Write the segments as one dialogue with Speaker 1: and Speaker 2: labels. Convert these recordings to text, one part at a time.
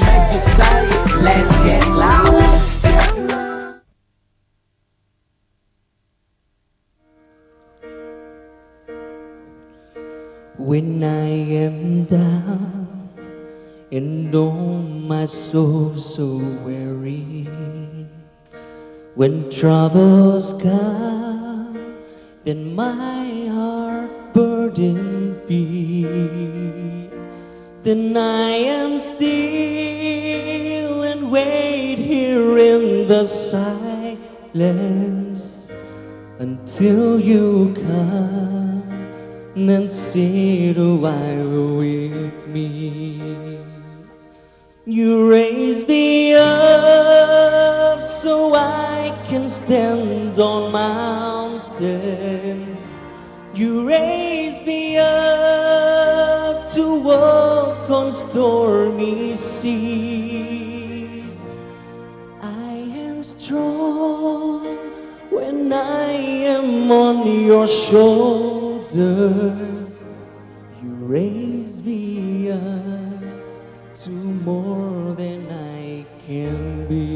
Speaker 1: make you say, let's get loud.
Speaker 2: When I am down and oh my soul so weary, when troubles come, then my heart burdened be. Then I am still and wait here in the silence until you come and sit a while with me. You raise me up so I can stand on mountains. You raise me up to walk on stormy seas. I am strong when I am on your shoulders. You raise me up to more than I can be.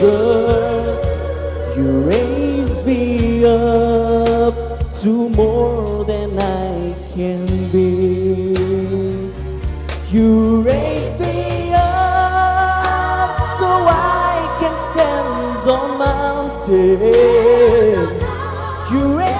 Speaker 2: You raise me up to more than I can be. You raise me up so I can stand on mountains. You raise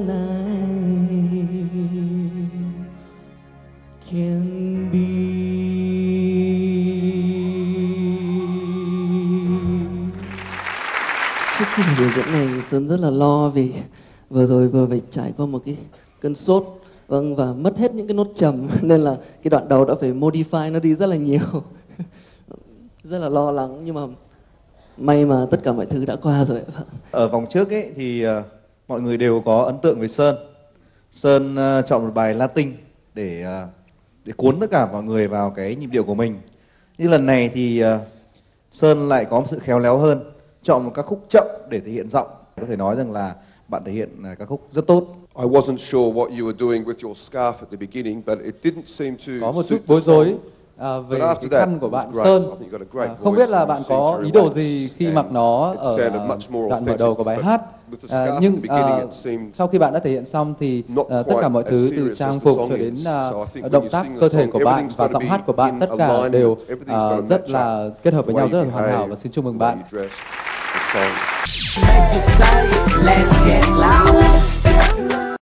Speaker 2: Trước khi buổi biểu diễn này Sơn rất là lo vì vừa rồi vừa phải trải qua một cái cơn sốt vâng và mất hết những cái nốt trầm nên là cái đoạn đầu đã phải modify nó đi rất là nhiều rất là lo lắng nhưng mà may mà tất cả mọi thứ đã qua rồi
Speaker 3: Ở vòng trước ấy thì uh, mọi người đều có ấn tượng với Sơn. Sơn uh, chọn một bài Latin để uh, để cuốn tất cả mọi người vào cái nhịp điệu của mình. Nhưng lần này thì Sơn lại có một sự khéo léo hơn, chọn một ca khúc chậm để thể hiện giọng. Có thể nói rằng là bạn thể hiện ờ, ca khúc rất tốt.
Speaker 4: I wasn't sure what you were doing with your scarf at the beginning, but it didn't seem to
Speaker 3: Có một chút bối rối
Speaker 4: à, về cái khăn của bạn. Sơn. À, không biết là bạn có ý đồ gì khi mặc nó ở à, đoạn mở đầu của bài hát. À, nhưng à, sau khi bạn đã thể hiện xong thì à, tất cả mọi thứ từ trang phục cho đến à, động tác cơ thể của bạn và giọng hát của bạn tất cả đều à, rất là kết hợp với nhau rất là hoàn hảo và xin chúc mừng bạn.
Speaker 1: So.